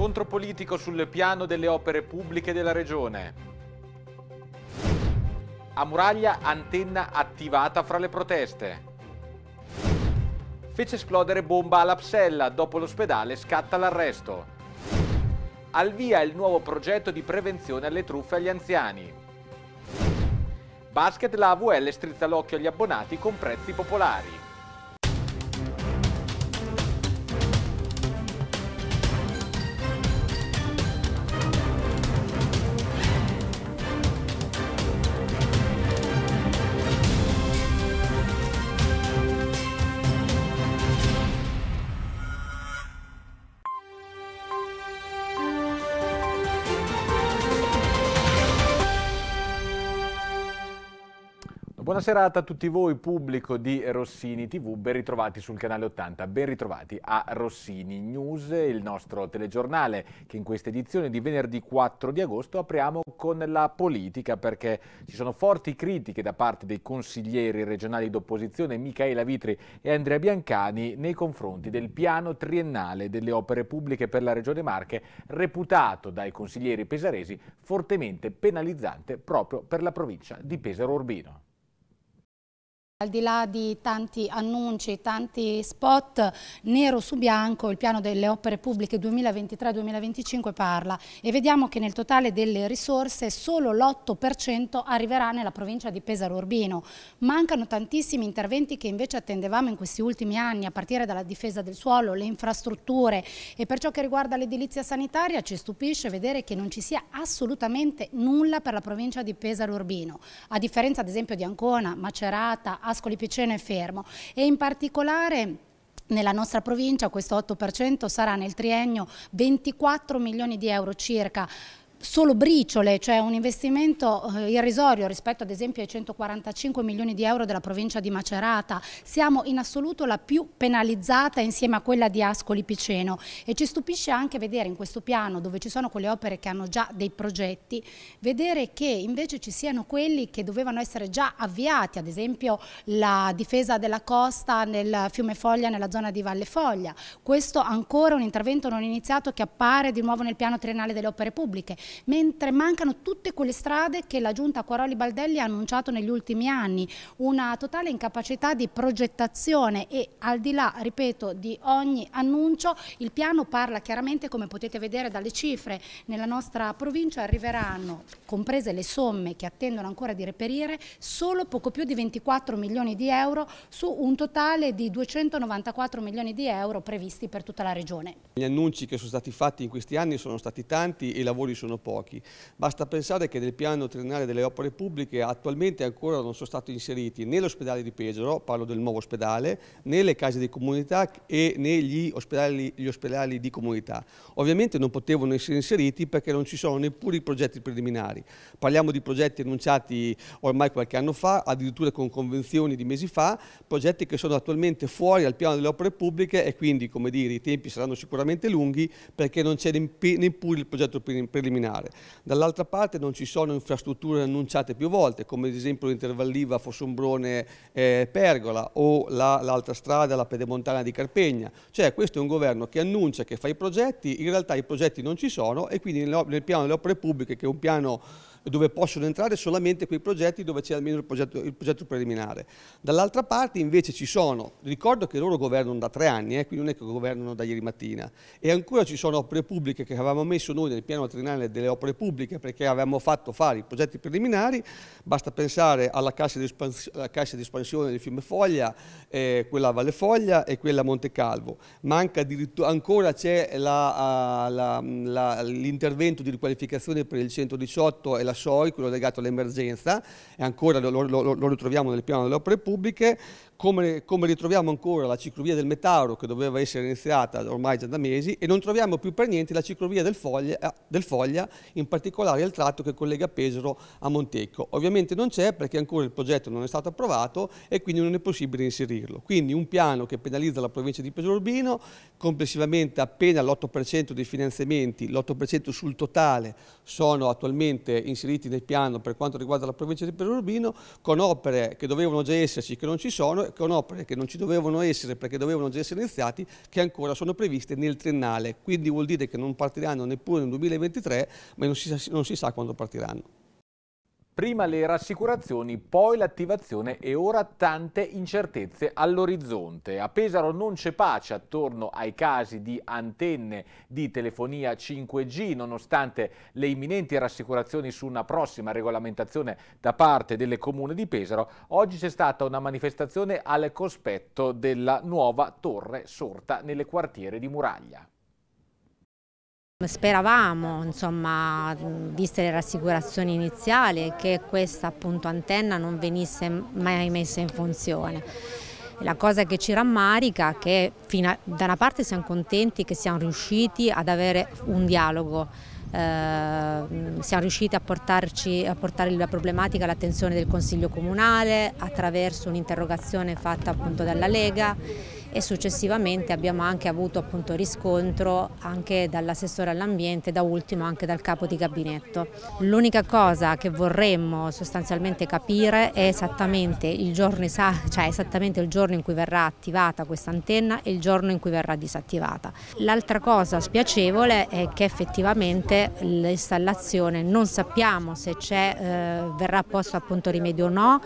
Scontro politico sul piano delle opere pubbliche della regione. A Muraglia antenna attivata fra le proteste. Fece esplodere bomba alla Psella, dopo l'ospedale scatta l'arresto. Al via il nuovo progetto di prevenzione alle truffe agli anziani. Basket la AVL strizza l'occhio agli abbonati con prezzi popolari. Buona serata a tutti voi, pubblico di Rossini TV, ben ritrovati sul canale 80, ben ritrovati a Rossini News, il nostro telegiornale che in questa edizione di venerdì 4 di agosto apriamo con la politica perché ci sono forti critiche da parte dei consiglieri regionali d'opposizione Michaela Vitri e Andrea Biancani nei confronti del piano triennale delle opere pubbliche per la Regione Marche, reputato dai consiglieri pesaresi fortemente penalizzante proprio per la provincia di Pesaro Urbino. Al di là di tanti annunci, tanti spot, nero su bianco il piano delle opere pubbliche 2023-2025 parla. E vediamo che nel totale delle risorse solo l'8% arriverà nella provincia di Pesaro Urbino. Mancano tantissimi interventi che invece attendevamo in questi ultimi anni, a partire dalla difesa del suolo, le infrastrutture. E per ciò che riguarda l'edilizia sanitaria ci stupisce vedere che non ci sia assolutamente nulla per la provincia di Pesaro Urbino, a differenza ad esempio di Ancona, Macerata, Ascoli Piceno e Fermo. E in particolare nella nostra provincia questo 8% sarà nel triennio 24 milioni di euro circa solo briciole, cioè un investimento eh, irrisorio rispetto ad esempio ai 145 milioni di euro della provincia di Macerata. Siamo in assoluto la più penalizzata insieme a quella di Ascoli Piceno e ci stupisce anche vedere in questo piano dove ci sono quelle opere che hanno già dei progetti, vedere che invece ci siano quelli che dovevano essere già avviati, ad esempio la difesa della costa nel fiume Foglia nella zona di Valle Foglia. Questo ancora un intervento non iniziato che appare di nuovo nel piano triennale delle opere pubbliche mentre mancano tutte quelle strade che la giunta Quaroli Baldelli ha annunciato negli ultimi anni, una totale incapacità di progettazione e al di là, ripeto, di ogni annuncio, il piano parla chiaramente, come potete vedere dalle cifre, nella nostra provincia arriveranno, comprese le somme che attendono ancora di reperire, solo poco più di 24 milioni di euro su un totale di 294 milioni di euro previsti per tutta la regione. Gli annunci che sono stati fatti in questi anni sono stati tanti e i lavori sono pochi. Basta pensare che nel piano triennale delle opere pubbliche attualmente ancora non sono stati inseriti né l'ospedale di Pesaro, parlo del nuovo ospedale, né le case di comunità e né gli ospedali, gli ospedali di comunità. Ovviamente non potevano essere inseriti perché non ci sono neppure i progetti preliminari. Parliamo di progetti annunciati ormai qualche anno fa, addirittura con convenzioni di mesi fa, progetti che sono attualmente fuori al piano delle opere pubbliche e quindi, come dire, i tempi saranno sicuramente lunghi perché non c'è neppure il progetto preliminare lineare. Dall'altra parte non ci sono infrastrutture annunciate più volte, come ad esempio l'intervalliva Fossombrone-Pergola eh, o l'altra la, strada, la pedemontana di Carpegna. Cioè questo è un governo che annuncia che fa i progetti, in realtà i progetti non ci sono e quindi nel, nel piano delle opere pubbliche, che è un piano dove possono entrare solamente quei progetti dove c'è almeno il progetto, il progetto preliminare. Dall'altra parte invece ci sono, ricordo che loro governano da tre anni, eh, quindi non è che governano da ieri mattina, e ancora ci sono opere pubbliche che avevamo messo noi nel piano triennale delle opere pubbliche perché avevamo fatto fare i progetti preliminari, basta pensare alla cassa di, espansione del fiume Foglia, eh, quella a Valle Foglia e quella a Monte Calvo. Manca ancora c'è l'intervento di riqualificazione per il 118 e la SOI, quello legato all'emergenza, e ancora lo, lo, lo, ritroviamo nel piano delle opere pubbliche, come, come, ritroviamo ancora la ciclovia del Metauro che doveva essere iniziata ormai già da mesi e non troviamo più per niente la ciclovia del Foglia, eh, del Foglia in particolare il tratto che collega Pesaro a Montecco. Ovviamente non c'è perché ancora il progetto non è stato approvato e quindi non è possibile inserirlo. Quindi un piano che penalizza la provincia di Pesaro Urbino, complessivamente appena l'8% dei finanziamenti, l'8% sul totale sono attualmente inseriti nel piano per quanto riguarda la provincia di Pesaro Urbino, con opere che dovevano già esserci che non ci sono con opere che non ci dovevano essere perché dovevano già essere iniziati, che ancora sono previste nel triennale, quindi vuol dire che non partiranno neppure nel 2023, ma non si, non si sa quando partiranno. Prima le rassicurazioni, poi l'attivazione e ora tante incertezze all'orizzonte. A Pesaro non c'è pace attorno ai casi di antenne di telefonia 5G, nonostante le imminenti rassicurazioni su una prossima regolamentazione da parte delle comune di Pesaro. Oggi c'è stata una manifestazione al cospetto della nuova torre sorta nelle quartiere di Muraglia. Speravamo, insomma, viste le rassicurazioni iniziali, che questa appunto antenna non venisse mai messa in funzione. La cosa che ci rammarica è che a, da una parte siamo contenti che siamo riusciti ad avere un dialogo, eh, siamo riusciti a, portarci, a portare la problematica all'attenzione del Consiglio Comunale attraverso un'interrogazione fatta appunto dalla Lega e successivamente abbiamo anche avuto appunto riscontro anche dall'assessore all'ambiente, da ultimo anche dal capo di gabinetto. L'unica cosa che vorremmo sostanzialmente capire è esattamente il giorno, cioè esattamente il giorno in cui verrà attivata questa antenna e il giorno in cui verrà disattivata. L'altra cosa spiacevole è che effettivamente l'installazione non sappiamo se eh, verrà posto appunto rimedio o no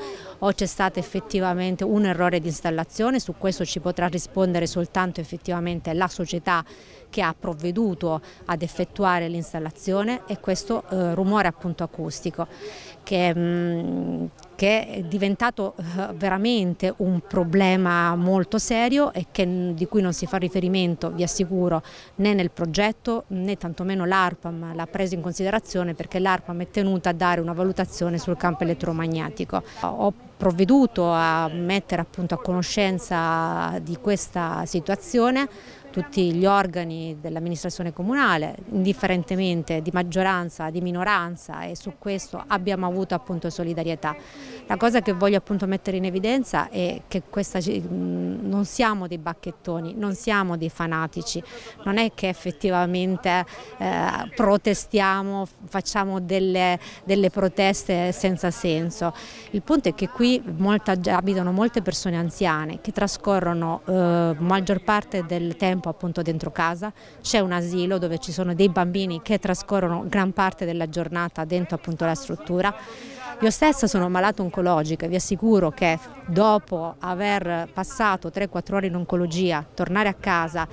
o c'è stato effettivamente un errore di installazione, su questo ci potrà rispondere soltanto effettivamente la società che ha provveduto ad effettuare l'installazione e questo eh, rumore appunto acustico che, mh, mm, che, è diventato eh, veramente un problema molto serio e che, di cui non si fa riferimento, vi assicuro, né nel progetto né tantomeno l'ARPAM l'ha preso in considerazione perché l'ARPAM è tenuta a dare una valutazione sul campo elettromagnetico. Ho provveduto a mettere appunto a conoscenza di questa situazione tutti gli organi dell'amministrazione comunale, indifferentemente di maggioranza, di minoranza e su questo abbiamo avuto appunto solidarietà. La cosa che voglio appunto mettere in evidenza è che questa, non siamo dei bacchettoni, non siamo dei fanatici, non è che effettivamente eh, protestiamo, facciamo delle, delle, proteste senza senso. Il punto è che qui molta, abitano molte persone anziane che trascorrono eh, maggior parte del tempo tempo appunto dentro casa, c'è un asilo dove ci sono dei bambini che trascorrono gran parte della giornata dentro appunto la struttura. Io stessa sono malato oncologica e vi assicuro che dopo aver passato 3-4 ore in oncologia, tornare a casa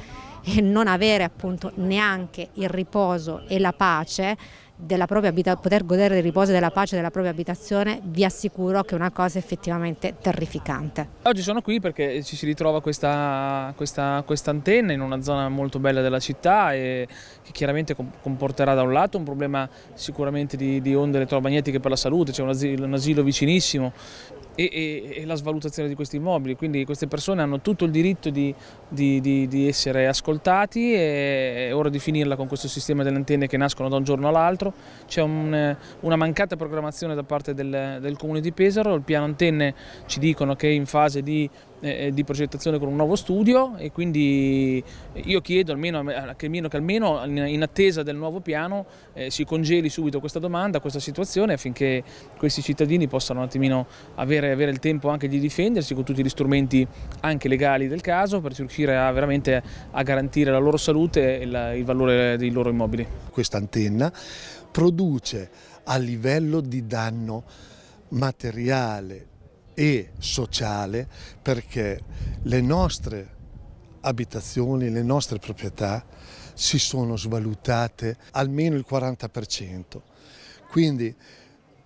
e non avere appunto neanche il riposo e la pace, poter godere del riposo e della pace della propria abitazione, vi assicuro che è una cosa effettivamente terrificante. Oggi sono qui perché ci si ritrova questa, questa, questa antenna in una zona molto bella della città e che chiaramente comporterà da un lato un problema sicuramente di, di onde elettromagnetiche per la salute, c'è un asilo, un asilo vicinissimo, e, e, e, la svalutazione di questi immobili, quindi queste persone hanno tutto il diritto di, di, di, di essere ascoltati e è ora di finirla con questo sistema delle antenne che nascono da un giorno all'altro, c'è un, una mancata programmazione da parte del, del Comune di Pesaro, il piano antenne ci dicono che è in fase di eh, di progettazione con un nuovo studio e quindi io chiedo almeno che almeno in attesa del nuovo piano eh, si congeli subito questa domanda, questa situazione affinché questi cittadini possano un attimino avere, avere il tempo anche di difendersi con tutti gli strumenti anche legali del caso per riuscire a veramente a garantire la loro salute e la, il valore dei loro immobili. Questa antenna produce a livello di danno materiale e sociale perché le nostre abitazioni, le nostre proprietà si sono svalutate almeno il 40%. Quindi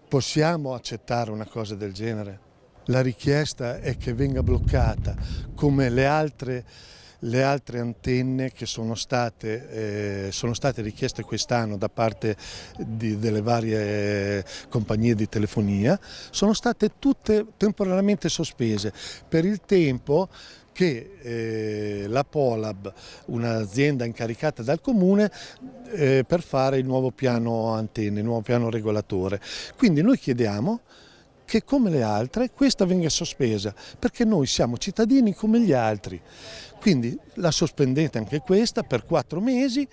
possiamo accettare una cosa del genere? La richiesta è che venga bloccata come le altre le altre antenne che sono state, eh, sono state richieste quest'anno da parte di, delle varie compagnie di telefonia sono state tutte temporaneamente sospese per il tempo che eh, la Polab, un'azienda incaricata dal comune, eh, per fare il nuovo piano antenne, il nuovo piano regolatore. Quindi noi chiediamo che come le altre questa venga sospesa, perché noi siamo cittadini come gli altri. Quindi la sospendete anche questa per quattro mesi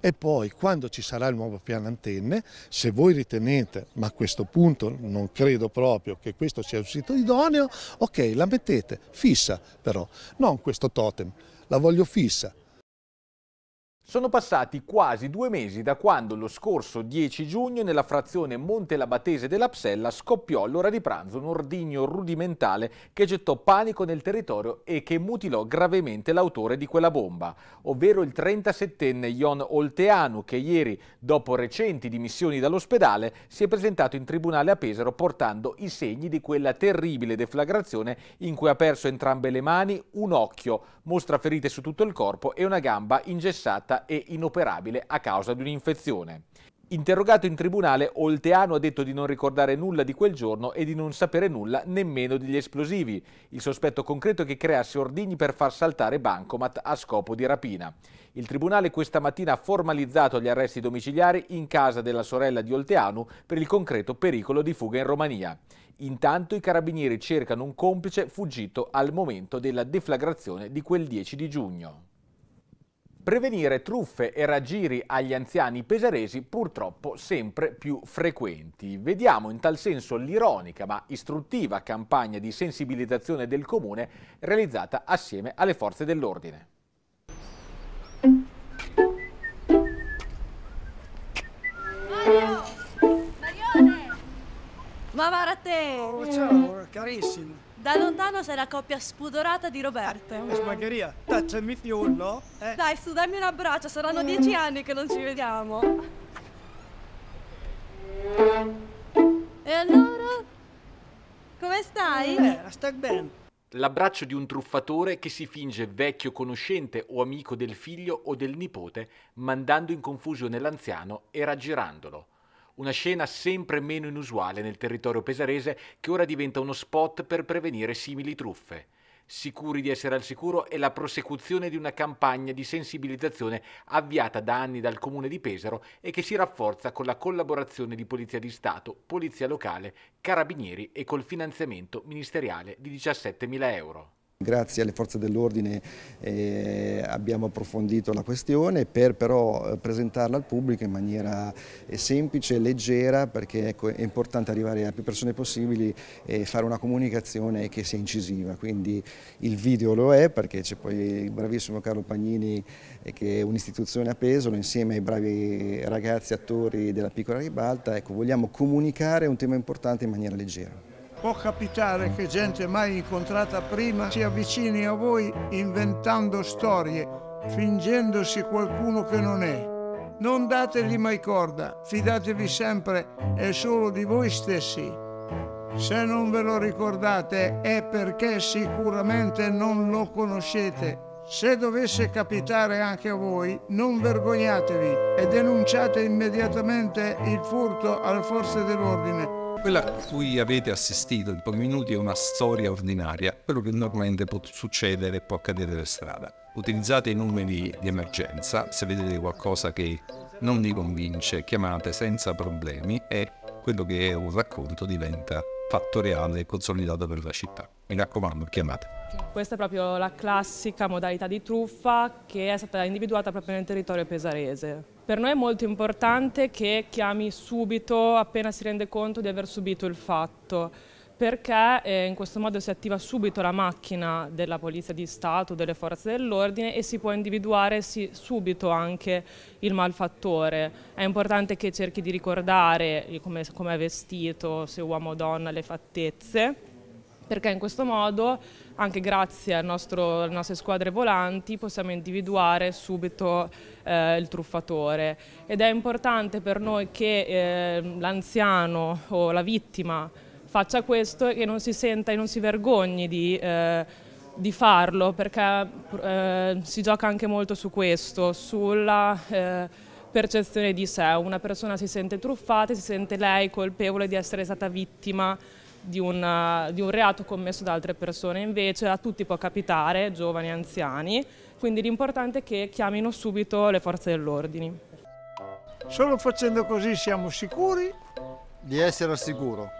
e poi quando ci sarà il nuovo piano antenne, se voi ritenete, ma a questo punto non credo proprio che questo sia il sito idoneo, ok, la mettete fissa però, non questo totem, la voglio fissa. Sono passati quasi due mesi da quando lo scorso 10 giugno nella frazione Monte Labatese della Psella scoppiò all'ora di pranzo un ordigno rudimentale che gettò panico nel territorio e che mutilò gravemente l'autore di quella bomba, ovvero il 37enne Ion Olteanu che ieri, dopo recenti dimissioni dall'ospedale, si è presentato in tribunale a Pesaro portando i segni di quella terribile deflagrazione in cui ha perso entrambe le mani, un occhio, mostra ferite su tutto il corpo e una gamba ingessata e inoperabile a causa di un'infezione. Interrogato in tribunale, Olteano ha detto di non ricordare nulla di quel giorno e di non sapere nulla nemmeno degli esplosivi. Il sospetto concreto è che creasse ordigni per far saltare Bancomat a scopo di rapina. Il tribunale questa mattina ha formalizzato gli arresti domiciliari in casa della sorella di Olteanu per il concreto pericolo di fuga in Romania. Intanto i carabinieri cercano un complice fuggito al momento della deflagrazione di quel 10 di giugno. Prevenire truffe e raggiri agli anziani pesaresi purtroppo sempre più frequenti. Vediamo in tal senso l'ironica ma istruttiva campagna di sensibilizzazione del Comune realizzata assieme alle forze dell'ordine. Mario! Marione! Ma guarda te! Oh, ciao, carissimo. Da lontano sei la coppia spudorata di Roberto. Miss Margheria, tacciami più, no? Eh. Dai, su, dammi un abbraccio, saranno dieci anni che non ci vediamo. E allora? Come stai? Eh, stai bene. L'abbraccio di un truffatore che si finge vecchio conoscente o amico del figlio o del nipote, mandando in confusione l'anziano e raggirandolo. Una scena sempre meno inusuale nel territorio pesarese che ora diventa uno spot per prevenire simili truffe. Sicuri di essere al sicuro è la prosecuzione di una campagna di sensibilizzazione avviata da anni dal comune di Pesaro e che si rafforza con la collaborazione di Polizia di Stato, Polizia Locale, Carabinieri e col finanziamento ministeriale di 17.000 euro. Grazie alle forze dell'ordine eh, abbiamo approfondito la questione per però eh, presentarla al pubblico in maniera eh, semplice leggera perché ecco, è importante arrivare a più persone possibili e fare una comunicazione che sia incisiva. Quindi il video lo è perché c'è poi il bravissimo Carlo Pagnini eh, che è un'istituzione a Pesaro insieme ai bravi ragazzi attori della piccola ribalta. Ecco, vogliamo comunicare un tema importante in maniera leggera. Può capitare che gente mai incontrata prima si avvicini a voi inventando storie, fingendosi qualcuno che non è. Non dategli mai corda, fidatevi sempre e solo di voi stessi. Se non ve lo ricordate è perché sicuramente non lo conoscete. Se dovesse capitare anche a voi, non vergognatevi e denunciate immediatamente il furto alle forze dell'ordine quella a cui avete assistito in pochi minuti è una storia ordinaria, quello che normalmente può succedere e può accadere per strada. Utilizzate i numeri di emergenza, se vedete qualcosa che non vi convince, chiamate senza problemi e quello che è un racconto diventa fatto reale e consolidato per la città. Mi raccomando, chiamate. Questa è proprio la classica modalità di truffa che è stata individuata proprio nel territorio pesarese. Per noi è molto importante che chiami subito appena si rende conto di aver subito il fatto perché eh, in questo modo si attiva subito la macchina della Polizia di Stato, delle forze dell'ordine e si può individuare subito anche il malfattore. È importante che cerchi di ricordare come, come è vestito, se uomo o donna, le fattezze, perché in questo modo anche grazie nostro, alle nostre squadre volanti possiamo individuare subito eh, il truffatore ed è importante per noi che eh, l'anziano o la vittima faccia questo e che non si senta e non si vergogni di, eh, di farlo perché eh, si gioca anche molto su questo, sulla eh, percezione di sé. Una persona si sente truffata, si sente lei colpevole di essere stata vittima di, una, di un reato commesso da altre persone, invece a tutti può capitare, giovani e anziani, quindi l'importante è che chiamino subito le forze dell'ordine. Solo facendo così siamo sicuri di essere al sicuro.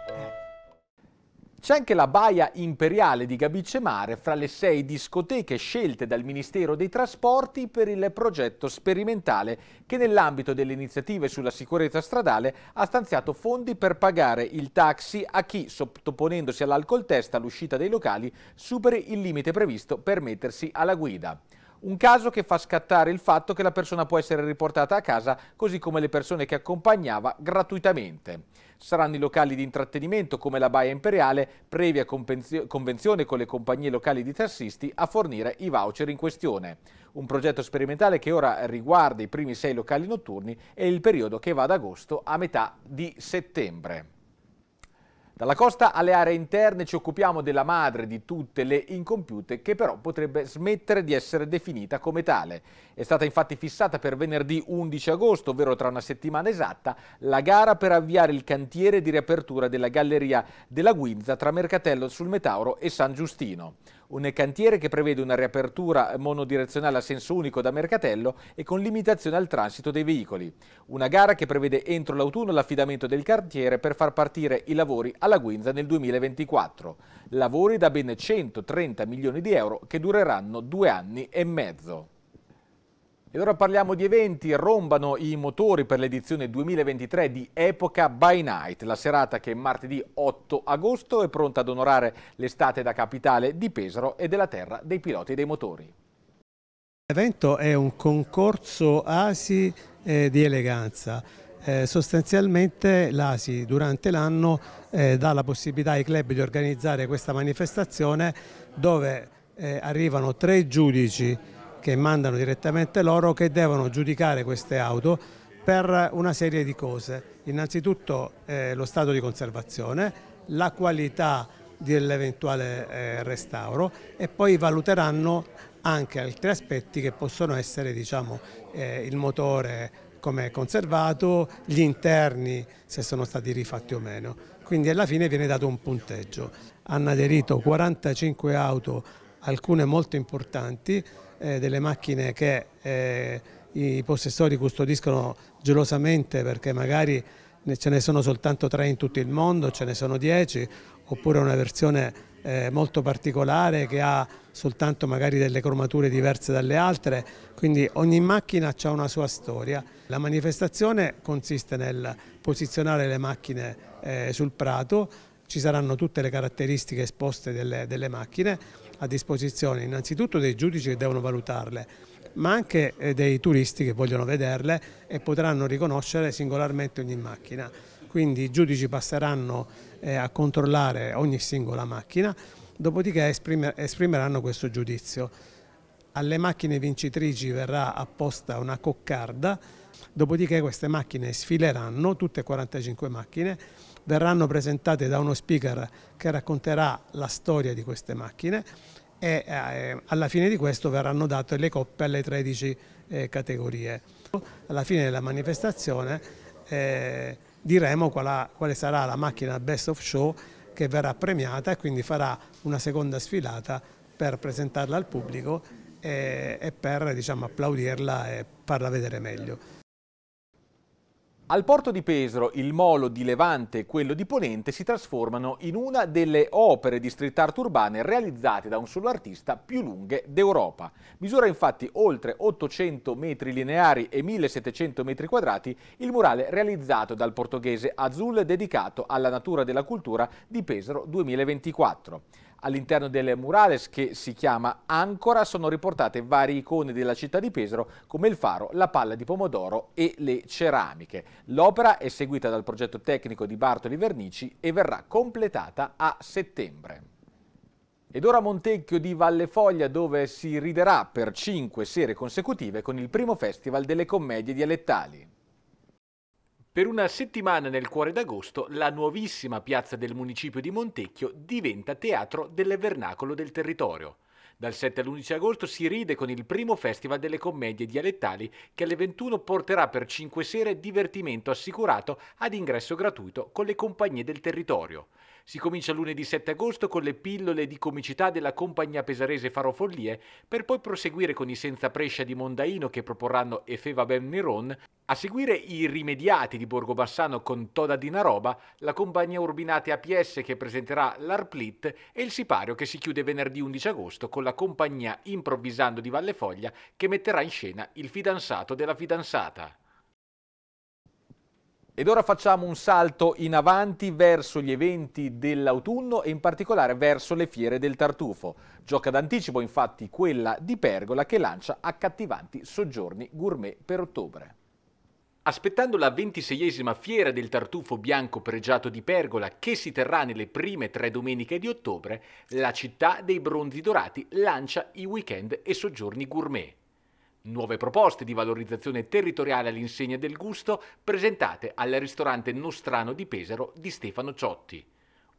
C'è anche la Baia Imperiale di Gabice Mare fra le sei discoteche scelte dal Ministero dei Trasporti per il progetto sperimentale che nell'ambito delle iniziative sulla sicurezza stradale ha stanziato fondi per pagare il taxi a chi, sottoponendosi all'alcol test all'uscita dei locali, superi il limite previsto per mettersi alla guida. Un caso che fa scattare il fatto che la persona può essere riportata a casa così come le persone che accompagnava gratuitamente. Saranno i locali di intrattenimento come la Baia Imperiale, previa convenzione con le compagnie locali di tassisti, a fornire i voucher in questione. Un progetto sperimentale che ora riguarda i primi sei locali notturni e il periodo che va da agosto a metà di settembre. Dalla costa alle aree interne ci occupiamo della madre di tutte le incompiute che però potrebbe smettere di essere definita come tale. È stata infatti fissata per venerdì 11 agosto, ovvero tra una settimana esatta, la gara per avviare il cantiere di riapertura della galleria della Guinza tra Mercatello sul Metauro e San Giustino un cantiere che prevede una riapertura monodirezionale a senso unico da Mercatello e con limitazione al transito dei veicoli. Una gara che prevede entro l'autunno l'affidamento del cantiere per far partire i lavori alla Guinza nel 2024. Lavori da ben 130 milioni di euro che dureranno due anni e mezzo. Ed ora parliamo di eventi, rombano i motori per l'edizione 2023 di Epoca by Night, la serata che martedì 8 agosto è pronta ad onorare l'estate da capitale di Pesaro e della terra dei piloti dei motori. L'evento è un concorso ASI eh, di eleganza. Eh, sostanzialmente l'ASI durante l'anno eh, dà la possibilità ai club di organizzare questa manifestazione dove arrivano tre giudici che mandano direttamente loro che devono giudicare queste auto per una serie di cose. Innanzitutto eh, lo stato di conservazione, la qualità dell'eventuale eh, restauro e poi valuteranno anche altri aspetti che possono essere diciamo, eh, il motore come è conservato, gli interni se sono stati rifatti o meno. Quindi alla fine viene dato un punteggio. Hanno aderito 45 auto, alcune molto importanti, eh, delle macchine che eh, i possessori custodiscono gelosamente perché magari ce ne sono soltanto tre in tutto il mondo, ce ne sono dieci, oppure una versione eh, molto particolare che ha soltanto magari delle cromature diverse dalle altre, quindi ogni macchina ha una sua storia. La manifestazione consiste nel posizionare le macchine eh, sul prato, ci saranno tutte le caratteristiche esposte delle, delle macchine, a disposizione innanzitutto dei giudici che devono valutarle, ma anche eh, dei turisti che vogliono vederle e potranno riconoscere singolarmente ogni macchina. Quindi i giudici passeranno eh, a controllare ogni singola macchina, dopodiché esprimeranno questo giudizio. Alle macchine vincitrici verrà apposta una coccarda, dopodiché queste macchine sfileranno, tutte 45 macchine, verranno presentate da uno speaker che racconterà la storia di queste macchine e eh, alla fine di questo verranno date le coppe alle 13 eh, categorie. Alla fine della manifestazione eh, diremo qual quale sarà la macchina Best of Show che verrà premiata e quindi farà una seconda sfilata per presentarla al pubblico e, e per diciamo, applaudirla e farla vedere meglio. Al porto di Pesaro il molo di Levante e quello di Ponente si trasformano in una delle opere di street art urbane realizzate da un solo artista più lunghe d'Europa. Misura infatti oltre 800 metri lineari e 1700 metri quadrati il murale realizzato dal portoghese Azul dedicato alla natura della cultura di Pesaro 2024. All'interno del murales che si chiama Ancora sono riportate varie icone della città di Pesaro come il faro, la palla di pomodoro e le ceramiche. L'opera è seguita dal progetto tecnico di Bartoli Vernici e verrà completata a settembre. Ed ora Montecchio di Valle Foglia dove si riderà per cinque sere consecutive con il primo festival delle commedie dialettali. Per una settimana nel cuore d'agosto, la nuovissima piazza del municipio di Montecchio diventa teatro del vernacolo del territorio. Dal 7 all'11 agosto si ride con il primo festival delle commedie dialettali che alle 21 porterà per 5 sere divertimento assicurato ad ingresso gratuito con le compagnie del territorio. Si comincia lunedì 7 agosto con le pillole di comicità della compagnia pesarese Farofollie, per poi proseguire con i Senza Prescia di Mondaino che proporranno Efeva Ben Miron, a seguire i Rimediati di Borgobassano con Toda di Naroba, la compagnia Urbinate APS che presenterà l'Arplit e il Sipario che si chiude venerdì 11 agosto con la compagnia Improvvisando di Valle Foglia che metterà in scena il fidanzato della fidanzata. Ed ora facciamo un salto in avanti verso gli eventi dell'autunno e in particolare verso le fiere del tartufo. Gioca d'anticipo infatti quella di Pergola che lancia accattivanti soggiorni gourmet per ottobre. Aspettando la ventiseiesima fiera del tartufo bianco pregiato di Pergola che si terrà nelle prime tre domeniche di ottobre, la città dei bronzi dorati lancia i weekend e soggiorni gourmet. Nuove proposte di valorizzazione territoriale all'insegna del gusto presentate al ristorante Nostrano di Pesaro di Stefano Ciotti.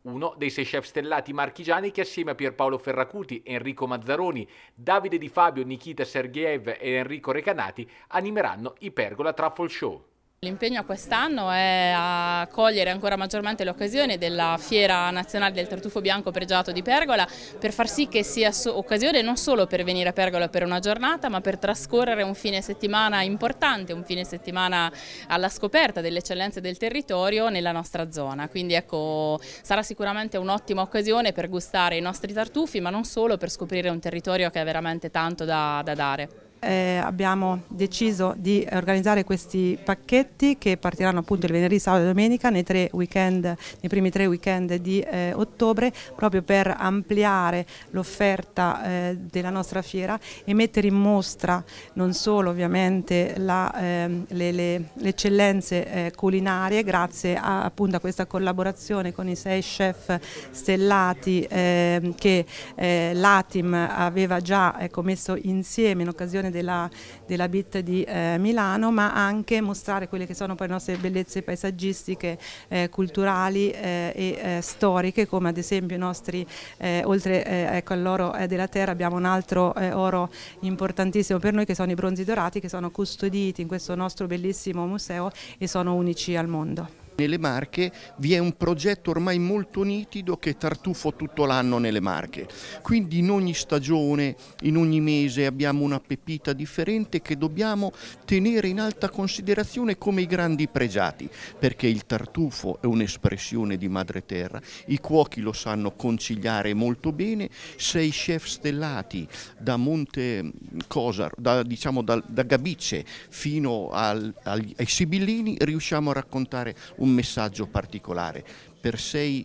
Uno dei sei chef stellati marchigiani che assieme a Pierpaolo Ferracuti, Enrico Mazzaroni, Davide Di Fabio, Nikita Sergeev e Enrico Recanati animeranno i Pergola Truffle Show. L'impegno quest'anno è a cogliere ancora maggiormente l'occasione della Fiera Nazionale del Tartufo Bianco Pregiato di Pergola per far sì che sia occasione non solo per venire a Pergola per una giornata ma per trascorrere un fine settimana importante, un fine settimana alla scoperta delle eccellenze del territorio nella nostra zona. Quindi ecco, sarà sicuramente un'ottima occasione per gustare i nostri tartufi ma non solo per scoprire un territorio che ha veramente tanto da, da dare. Eh, abbiamo deciso di organizzare questi pacchetti che partiranno appunto il venerdì, sabato e domenica nei, weekend, nei primi tre weekend di eh, ottobre proprio per ampliare l'offerta eh, della nostra fiera e mettere in mostra non solo ovviamente la, ehm, le, le, le, eccellenze eh, culinarie grazie a, appunto a questa collaborazione con i sei chef stellati ehm, che eh, l'Atim aveva già ecco, messo insieme in occasione promozione della, della BIT di eh, Milano, ma anche mostrare quelle che sono poi le nostre bellezze paesaggistiche, eh, culturali eh, e eh, storiche, come ad esempio i nostri, eh, oltre ecco, all'oro della terra, abbiamo un altro oro importantissimo per noi che sono i bronzi dorati che sono custoditi in questo nostro bellissimo museo e sono unici al mondo. Nelle Marche vi è un progetto ormai molto nitido che tartufo tutto l'anno nelle Marche, quindi in ogni stagione, in ogni mese abbiamo una pepita differente che dobbiamo tenere in alta considerazione come i grandi pregiati, perché il tartufo è un'espressione di madre terra, i cuochi lo sanno conciliare molto bene, sei chef stellati da Monte Cosar, da, diciamo da, da Gabice fino al, ai Sibillini riusciamo a raccontare un un messaggio particolare. Per sei,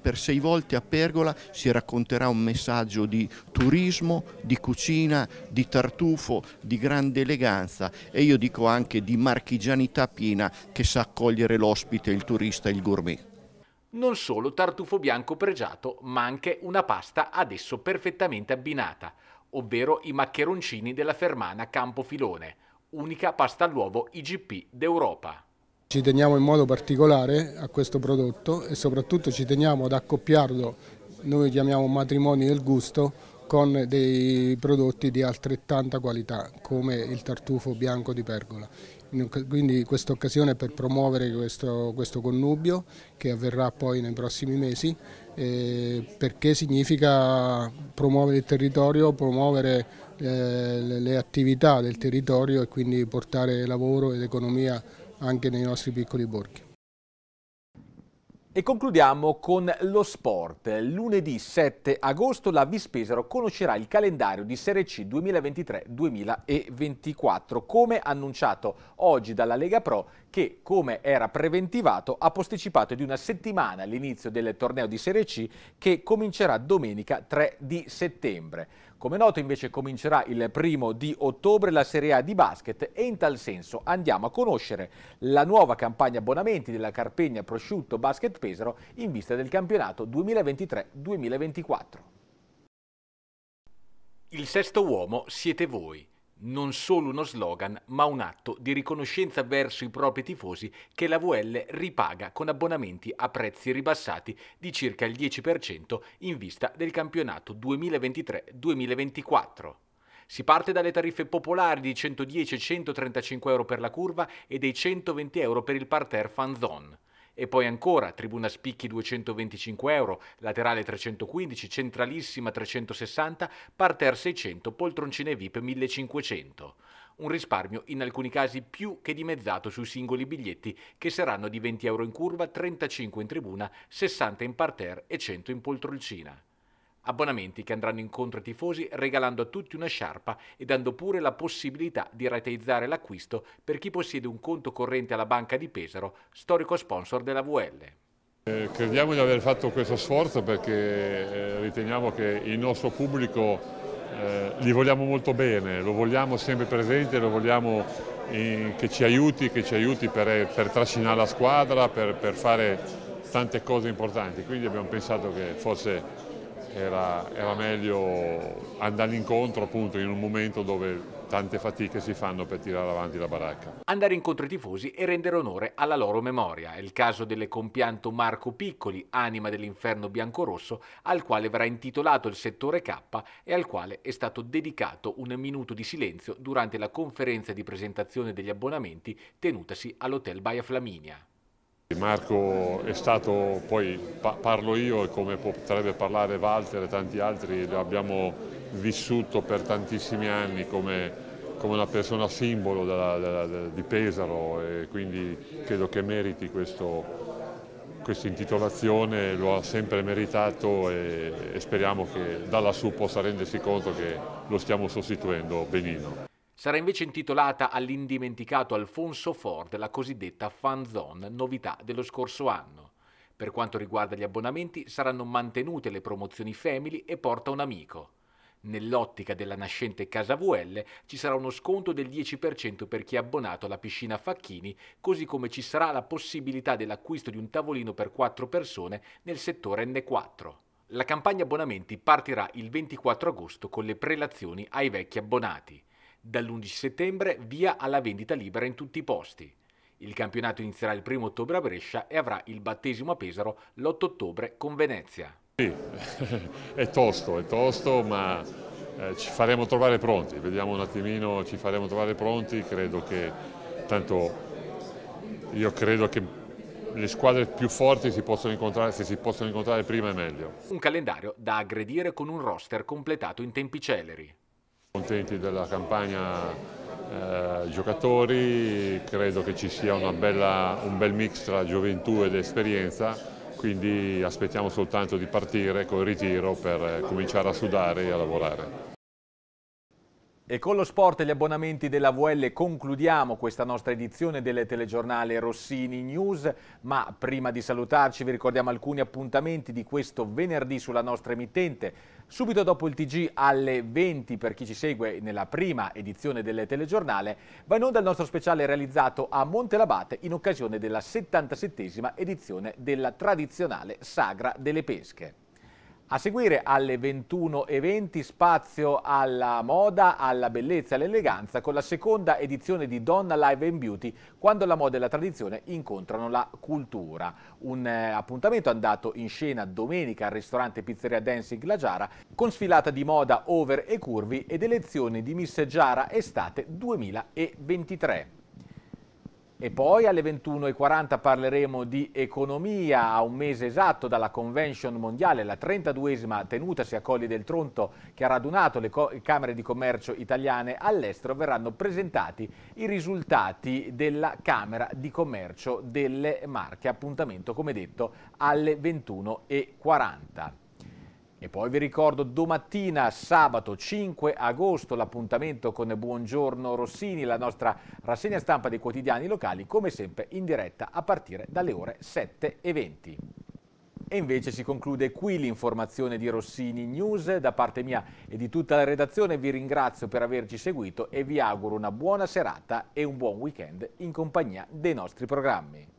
per sei, volte a Pergola si racconterà un messaggio di turismo, di cucina, di tartufo, di grande eleganza e io dico anche di marchigianità piena che sa accogliere l'ospite, il turista e il gourmet. Non solo tartufo bianco pregiato, ma anche una pasta adesso perfettamente abbinata, ovvero i maccheroncini della Fermana Campofilone, unica pasta all'uovo IGP d'Europa. Ci teniamo in modo particolare a questo prodotto e soprattutto ci teniamo ad accoppiarlo, noi chiamiamo matrimonio del gusto, con dei prodotti di altrettanta qualità come il tartufo bianco di pergola. Quindi questa occasione è per promuovere questo, questo, connubio che avverrà poi nei prossimi mesi eh, perché significa promuovere il territorio, promuovere eh, le attività del territorio e quindi portare lavoro ed economia anche nei nostri piccoli borghi. E concludiamo con lo sport. Lunedì 7 agosto la Vispesaro conoscerà il calendario di Serie C 2023-2024, come annunciato oggi dalla Lega Pro che, come era preventivato, ha posticipato di una settimana l'inizio del torneo di Serie C che comincerà domenica 3 di settembre. Come noto invece comincerà il primo di ottobre la Serie A di basket e in tal senso andiamo a conoscere la nuova campagna abbonamenti della Carpegna Prosciutto Basket Pesaro in vista del campionato 2023-2024. Il sesto uomo siete voi non solo uno slogan, ma un atto di riconoscenza verso i propri tifosi che la VL ripaga con abbonamenti a prezzi ribassati di circa il 10% in vista del campionato 2023-2024. Si parte dalle tariffe popolari di 110 e 135 euro per la curva e dei 120 euro per il parterre fan zone. E poi ancora, tribuna spicchi 225 euro, laterale 315, centralissima 360, parterre 600, poltroncine VIP 1500 un risparmio in alcuni casi più che dimezzato sui singoli biglietti che saranno di 20 euro in curva, 35 in tribuna, 60 in parterre e 100 in poltroncina. Abbonamenti che andranno incontro ai tifosi regalando a tutti una sciarpa e dando pure la possibilità di rateizzare l'acquisto per chi possiede un conto corrente alla Banca di Pesaro, storico sponsor della VL. Eh, crediamo di aver fatto questo sforzo perché eh, riteniamo che il nostro pubblico eh, li vogliamo molto bene, lo vogliamo sempre presente, lo vogliamo in, che ci aiuti, che ci aiuti per, per trascinare la squadra, per, per fare tante cose importanti. Quindi abbiamo pensato che fosse era, era meglio andare incontro appunto in un momento dove tante fatiche si fanno per tirare avanti la baracca. Andare incontro ai tifosi e rendere onore alla loro memoria. È il caso del compianto Marco Piccoli, anima dell'inferno biancorosso, al quale verrà intitolato il settore K e al quale è stato dedicato un minuto di silenzio durante la conferenza di presentazione degli abbonamenti tenutasi all'Hotel Baia Flaminia. Marco è stato, poi parlo io e come potrebbe parlare Walter e tanti altri, lo abbiamo vissuto per tantissimi anni come, come una persona simbolo della, della, di Pesaro e quindi credo che meriti questa intitolazione, lo ha sempre meritato e, e speriamo che da lassù possa rendersi conto che lo stiamo sostituendo benino. Sarà invece intitolata all'indimenticato Alfonso Ford, la cosiddetta Fan Zone, novità dello scorso anno. Per quanto riguarda gli abbonamenti, saranno mantenute le promozioni Family e Porta un amico. Nell'ottica della nascente Casa VL ci sarà uno sconto del 10% per chi è abbonato alla piscina Facchini, così come ci sarà la possibilità dell'acquisto di un tavolino per 4 persone nel settore N4. La campagna abbonamenti partirà il 24 agosto con le prelazioni ai vecchi abbonati. Dall'11 settembre via alla vendita libera in tutti i posti. Il campionato inizierà il 1 ottobre a Brescia e avrà il battesimo a Pesaro l'8 ottobre con Venezia. Sì, è tosto, è tosto, ma eh, ci faremo trovare pronti, vediamo un attimino, ci faremo trovare pronti, credo che, tanto io credo che le squadre più forti si possono incontrare, se si possono incontrare prima è meglio. Un calendario da aggredire con un roster completato in tempi celeri. Contenti della campagna eh, giocatori, credo che ci sia bella, un bel mix tra gioventù ed esperienza, quindi aspettiamo soltanto di partire col ritiro per eh, cominciare a sudare e a lavorare. E con lo sport e gli abbonamenti della VL concludiamo questa nostra edizione del telegiornale Rossini News, ma prima di salutarci vi ricordiamo alcuni appuntamenti di questo venerdì sulla nostra emittente. Subito dopo il TG alle 20 per chi ci segue nella prima edizione del telegiornale va in onda il nostro speciale realizzato a Montelabate in occasione della 77esima edizione della tradizionale Sagra delle Pesche. A seguire alle 21.20 spazio alla moda, alla bellezza e all'eleganza con la seconda edizione di Donna Live and Beauty quando la moda e la tradizione incontrano la cultura. Un eh, appuntamento andato in scena domenica al ristorante Pizzeria Dancing La Giara con sfilata di moda over e curvi ed elezioni di Miss Giara Estate 2023. E poi alle 21.40 parleremo di economia a un mese esatto dalla convention mondiale, la 32esima tenutasi a Colli del Tronto che ha radunato le Camere di Commercio italiane all'estero, verranno presentati i risultati della Camera di Commercio delle Marche. Appuntamento, come detto, alle 21.40. E poi vi ricordo domattina, sabato 5 agosto, l'appuntamento con Buongiorno Rossini, la nostra rassegna stampa dei quotidiani locali, come sempre in diretta a partire dalle ore 7.20. E invece si conclude qui l'informazione di Rossini News. Da parte mia e di tutta la redazione vi ringrazio per averci seguito e vi auguro una buona serata e un buon weekend in compagnia dei nostri programmi.